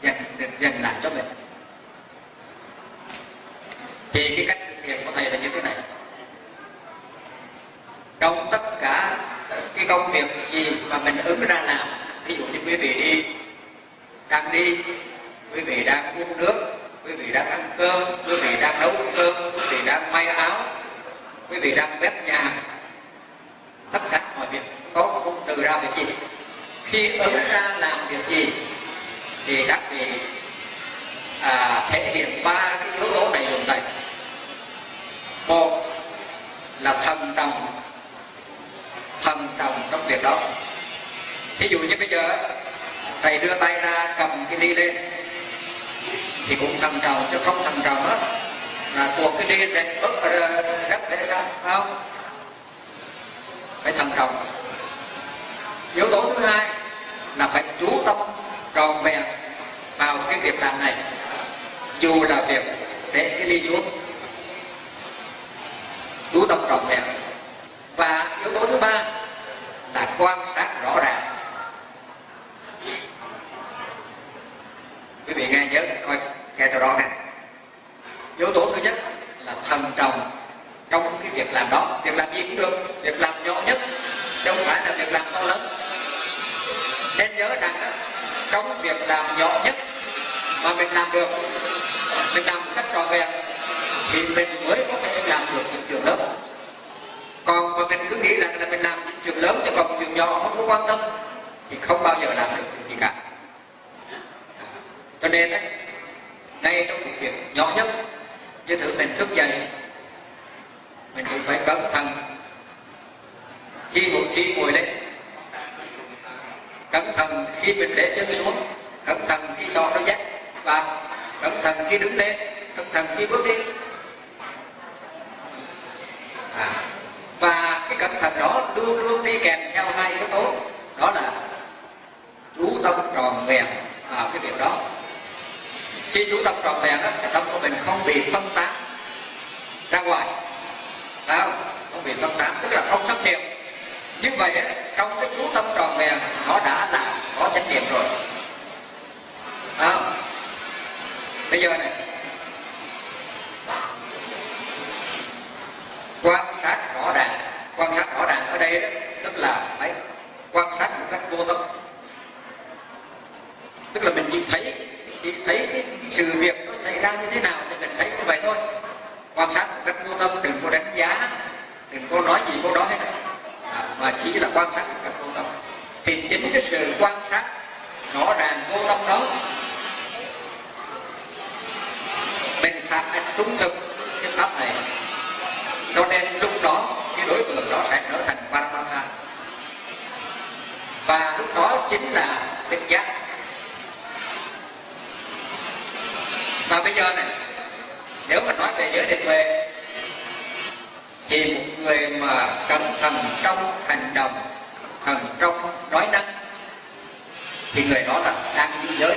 dành dành lại cho mình. Thì cái cách thực hiện của thầy là như thế này trong tất cả cái công việc gì mà mình ứng ra làm ví dụ như quý vị đi đang đi quý vị đang uống nước quý vị đang ăn cơm quý vị đang nấu cơm quý vị đang may áo quý vị đang bếp nhà tất cả mọi việc có cũng từ ra việc gì? Khi ứng ra làm việc gì thì các vị à, thể hiện ba cái yếu tố này dùng đây một là thần trọng thần trọng trong việc đó. Ví dụ như bây giờ, thầy đưa tay ra cầm cái đi lên, thì cũng thầm trọng chứ không thầm trọng hết là cuộc cái đi để bớt gấp để sao không? Phải thầm trọng yếu tố thứ hai là phải chú tâm, tròn vẹn vào cái việc làm này. Dù là việc để cái đi xuống, chú tâm tròn vẹn và yếu tố thứ ba là quan sát rõ ràng. Quý vị nghe nhớ coi, nghe cho rõ nè. Yếu tố thứ nhất là thần trọng trong cái việc làm đó. Việc làm gì cũng được, việc làm nhỏ nhất, chứ không phải là việc làm to lớn. Nên nhớ rằng trong việc làm nhỏ nhất mà mình làm được, mình làm một cách trọn vẹn, thì mình mới có thể làm được những điều lớn còn mà mình cứ nghĩ rằng là mình làm những chuyện lớn chứ còn chuyện nhỏ không có quan tâm thì không bao giờ làm được gì cả. Cho nên đấy ngay trong một việc nhỏ nhất như thử mình thức dậy mình cũng phải cẩn thận. Khi một khi ngồi lên cẩn thận khi mình để chân xuống cẩn thận khi so nó dắt và cẩn thận khi đứng lên cẩn thận khi bước đi. À, và đó luôn luôn đi kèm theo hai yếu tố đó là chú tâm tròn vẹn vào cái việc đó. Khi chú tâm tròn vẹn đó cái tâm của mình không bị phân tán ra ngoài. Phải không bị phân tán tức là không thất niệm như vậy trong cái chú tâm tròn vẹn nó đã là có chánh niệm rồi. À, bây giờ này quan sát rõ ràng quan sát rõ đó tức là phải quan sát một cách vô tâm. Tức là mình chỉ thấy chỉ thấy cái, sự việc nó xảy ra như thế nào thì mình thấy như vậy thôi. Quan sát một cách vô tâm đừng có đánh giá đừng có nói gì có đó hết. À, mà chỉ là quan sát một cách vô tâm. Thì chính cái sự quan sát rõ ràng vô tâm đó mình phản anh trung thực cái pháp này. Cho nên lúc đó cái đối tượng đó sẽ trở thành Paramatma và lúc đó chính là định giác và bây giờ này, nếu mà nói về giới định huệ thì một người mà cần thần trong hành động, thần trong nói năng, thì người đó là đang giữ giới.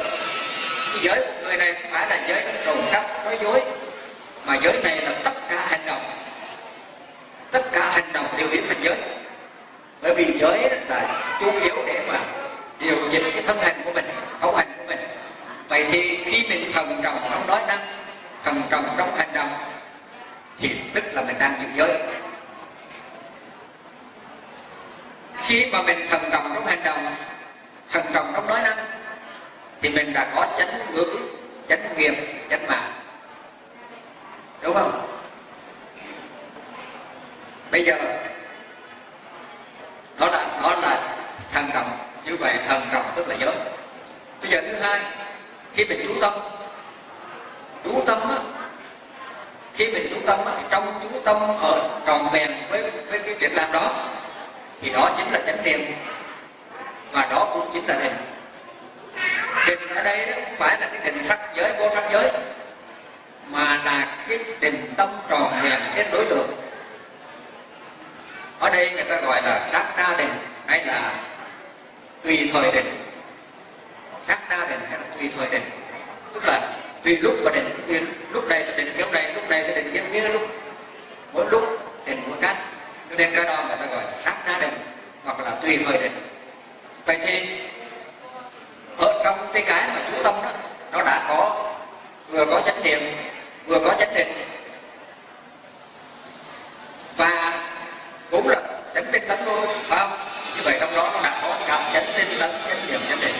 Cái giới của người này phải là giới trộm cắp nói dối, mà giới này là tất cả hành động. Tất cả hành động đều biến thành giới. Bởi vì giới là chủ yếu để mà điều chỉnh cái thân hành của mình không hành vậy thì khi mình thần trọng trong nói năng thần trọng trong hành động, thì tức là mình đang giữ giới. Khi mà mình thần trọng trong hành động, thần trọng trong nói năng thì mình đã có chánh ngữ chánh nghiệp chánh mạng. Đúng không bây giờ đó là đó là thần trọng như vậy thần trọng tức là giới bây giờ thứ hai khi mình chú tâm chú tâm á khi mình chú tâm á, trong chú tâm ở tròn vẹn với với cái việc làm đó thì đó chính là chánh niệm và đó cũng chính là định. Định ở đây đó không phải là cái định sắc giới vô sắc giới mà là cái định tâm tròn vẹn cái đối tượng. Ở đây người ta gọi là sát na định hay là tùy thời định sát na định hay là tùy thời định. Tức là tùy lúc mà định tùy lúc này là định kiểu này lúc này là định kiểu kia lúc. Mỗi lúc định mỗi cách. Cho nên cái đó người ta gọi là sát na định, hoặc là tùy thời định. Vậy thì, ở trong cái cái mà chú tâm đó, nó đã có, vừa có chánh niệm, vừa có chánh định. Và cũng là chánh tinh tấn luôn phải không? Như vậy trong đó nó đã có cả chánh tinh tấn, chánh niệm, chánh định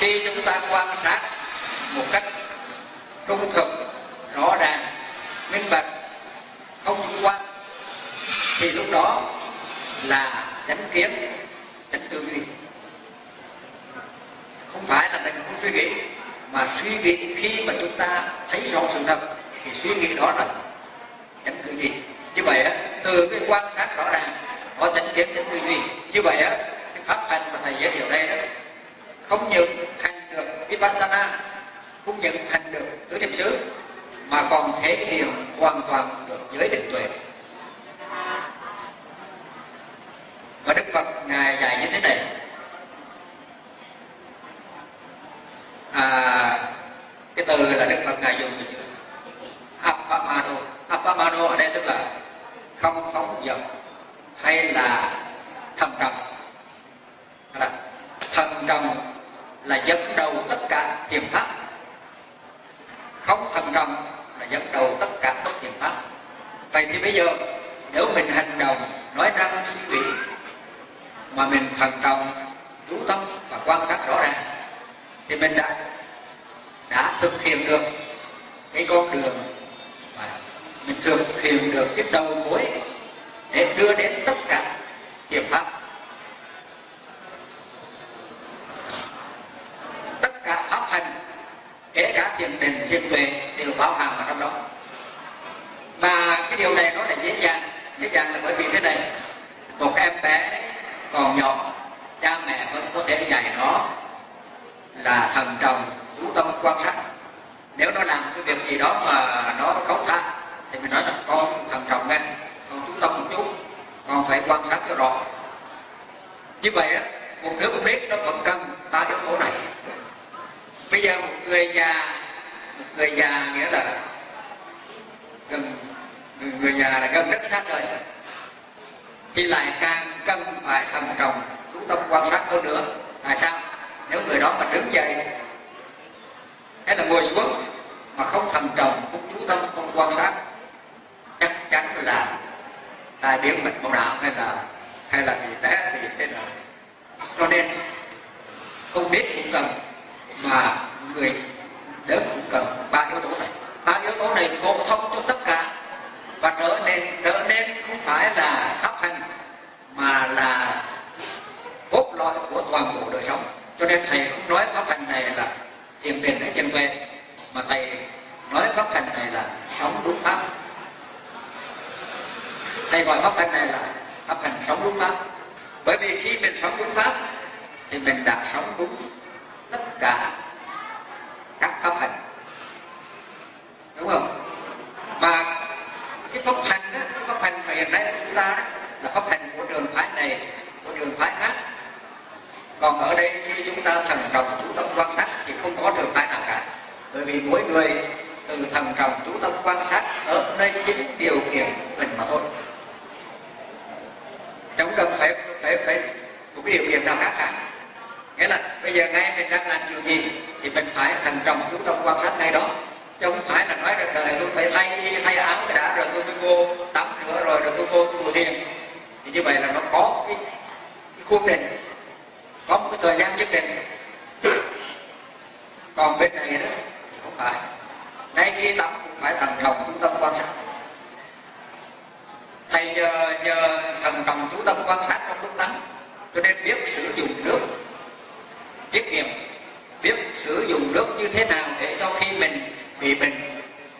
khi chúng ta quan sát một cách trung thực, rõ ràng, minh bạch, không chủ quan, thì lúc đó là chánh kiến, chánh tư duy. Không phải là mình không suy nghĩ, mà suy nghĩ khi mà chúng ta thấy rõ sự thật, thì suy nghĩ đó là chánh tư duy. Như vậy á, từ cái quan sát rõ ràng, có chánh kiến, chánh tư duy. Như vậy á, cái pháp hành mà thầy giới thiệu đây đó không những hành được vipassana, không những hành được tứ niệm xứ, mà còn thể hiện hoàn toàn được giới định tuệ. Và đức phật ngài dạy như thế này à, cái từ là đức phật ngài dùng từ appamano appamano ở đây tức là không phóng dật hay là thần trọng là thần trọng là dẫn đầu tất cả thiền pháp không thần trọng là dẫn đầu tất cả các thiền pháp vậy thì bây giờ nếu mình hành động nói năng suy nghĩ mà mình thần trọng chú tâm và quan sát rõ ràng thì mình đã đã thực hiện được cái con đường mà mình thực hiện được cái đầu mối để đưa đến tất cả hiệp pháp tất cả pháp hành kể cả thiền định thiền tuệ đều bao hàm vào trong đó mà cái điều này nó là dễ dàng dễ dàng là bởi vì thế này một em bé còn nhỏ cha mẹ vẫn có thể dạy nó là thần trọng chú tâm quan sát nếu nó làm cái việc gì đó mà nó cấu tha thì mình nói là con thần trọng nghe con chú tâm một chút con phải quan sát cho rõ như vậy á một đứa con biết nó vẫn cần ba yếu tố này bây giờ một người già nghĩa là gần người nhà là gần rất sát rồi. Thì lại càng cần phải thầm trọng, chú tâm quan sát hơn nữa. Là sao? Nếu người đó mà đứng dậy, hay là ngồi xuống mà không thầm trọng, không chú tâm, không quan sát, chắc chắn là tai biến mạch máu não hay là hay là bị té, bị thế nào. Cho nên, không biết cũng cần mà người lớn cũng cần ba yếu tố này. Ba yếu tố này phổ thông cho tất cả. Và trở nên trở nên không phải là hấp hành, mà là cốt lõi của toàn bộ đời sống. Cho nên thầy không nói pháp hành này là thiền định hay chân về mà thầy nói pháp hành này là sống đúng pháp. Thầy gọi pháp hành này là pháp hành sống đúng pháp. Bởi vì khi mình sống đúng pháp, thì mình đã sống đúng tất cả các pháp hành. Đúng không? Mà cái pháp hành đó, cái pháp hành mà hiện nay chúng ta đó, là pháp hành của trường phái này của trường phái khác. Còn ở đây khi chúng ta thần trọng chú tâm quan sát thì không có trường phái nào cả. Bởi vì mỗi người từ thần trọng chú tâm quan sát ở đây chính điều kiện mình mà thôi. Chẳng cần phải phải phải một cái điều kiện nào khác cả. Nghĩa là bây giờ ngay mình đang làm điều gì? Thì mình phải thành trọng chú tâm quan sát ngay đó. Chứ không phải là nói rằng đời tôi phải thay y thay áo cái đã rồi tôi mới vô tắm rửa rồi rồi tôi vô tôi ngồi thiền. Thì như vậy là nó có cái, cái khuôn định có một cái thời gian nhất định. Còn bên này đó thì không phải. Ngay khi tắm cũng phải thành trọng chú tâm quan sát. Thầy nhờ, nhờ thần trọng chú tâm quan sát trong lúc tắm cho nên biết sử dụng nước tiết kiệm biết sử dụng nước như thế nào để cho khi mình bị bệnh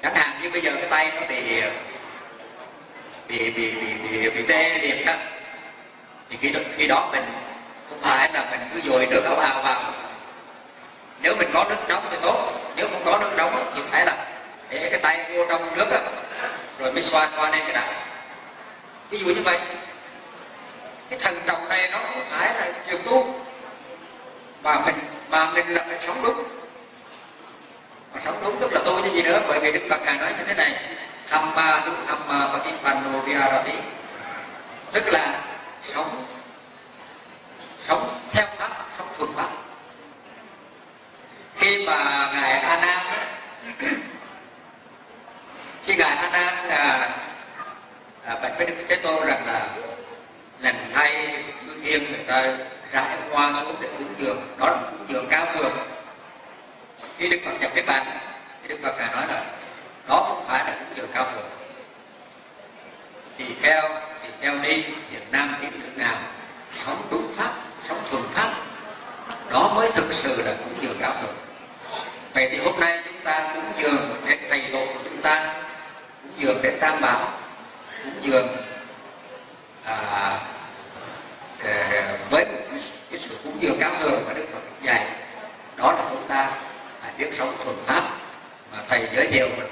chẳng hạn như bây giờ cái tay nó bị bị bị bị bị, bị tê liệt đó thì khi đó, khi đó mình không phải là mình cứ dội nước ảo ảo vào. Nếu mình có nước nóng thì tốt nếu không có nước nóng thì phải là để cái tay vô trong nước đó, rồi mới xoa xoa lên cái đầu. Ví dụ như vậy cái thần trọng này nó không phải là trường tu mà mình mà mình là phải sống đúng. Mà sống đúng tức là tôi như gì nữa bởi vì đức phật ngài nói như thế này. Tham ma đúng Hamma Patipanno Viharati tức là sống sống theo pháp sống thuần pháp. Khi mà ngài a nan khi ngài a nan là à, bạch với đức thế tôn rằng là lần hai phương thiên người ta rải hoa xuống để cúng dường đó là cúng dường cao thượng khi đức phật nhập niết bàn thì đức phật ngài nói là đó không phải là cúng dường cao thượng thì theo thì theo đi việt nam tín ngưỡng nào sống đúng pháp sống thuần pháp đó mới thực sự là cúng dường cao thượng vậy thì hôm nay chúng ta cúng dường đến thầy tổ của chúng ta cúng dường đến tam bảo cúng dường à, à với một sự cúng dường cao thượng mà đức phật dạy. Đó là chúng ta phải biết sống thuần pháp. Mà thầy giới thiệu một